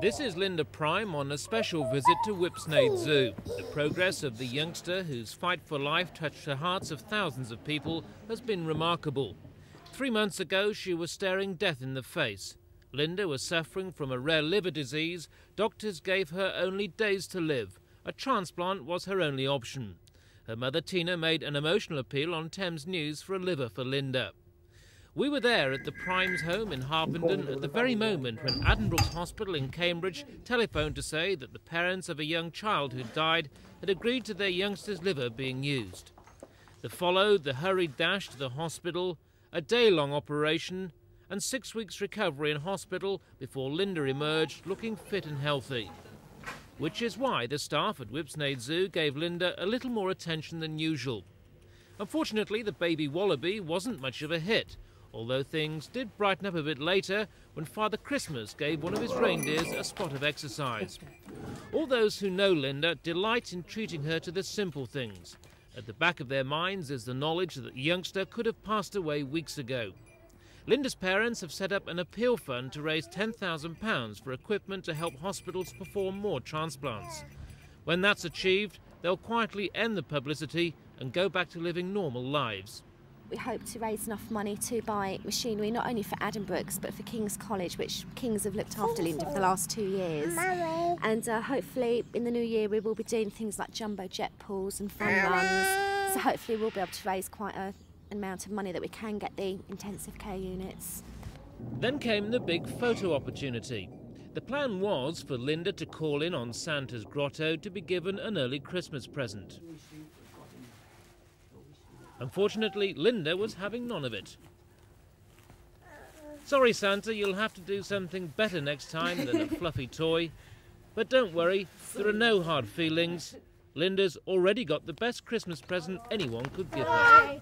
This is Linda Prime on a special visit to Whipsnade Zoo. The progress of the youngster whose fight for life touched the hearts of thousands of people has been remarkable. Three months ago, she was staring death in the face. Linda was suffering from a rare liver disease. Doctors gave her only days to live. A transplant was her only option. Her mother Tina made an emotional appeal on Thames News for a liver for Linda. We were there at the Prime's home in Harpenden at the very moment when Addenbrooke's Hospital in Cambridge telephoned to say that the parents of a young child who died had agreed to their youngster's liver being used. There followed the hurried dash to the hospital, a day long operation, and six weeks' recovery in hospital before Linda emerged looking fit and healthy. Which is why the staff at Whipsnade Zoo gave Linda a little more attention than usual. Unfortunately, the baby wallaby wasn't much of a hit although things did brighten up a bit later when Father Christmas gave one of his reindeers a spot of exercise. All those who know Linda delight in treating her to the simple things. At the back of their minds is the knowledge that the youngster could have passed away weeks ago. Linda's parents have set up an appeal fund to raise £10,000 for equipment to help hospitals perform more transplants. When that's achieved, they'll quietly end the publicity and go back to living normal lives we hope to raise enough money to buy machinery not only for Addenbrooke's but for King's College, which King's have looked after Linda for the last two years. And uh, hopefully in the new year we will be doing things like jumbo jet pools and fun runs. So hopefully we'll be able to raise quite a, an amount of money that we can get the intensive care units. Then came the big photo opportunity. The plan was for Linda to call in on Santa's grotto to be given an early Christmas present. Unfortunately, Linda was having none of it. Sorry, Santa, you'll have to do something better next time than a fluffy toy. But don't worry, there are no hard feelings. Linda's already got the best Christmas present anyone could give her.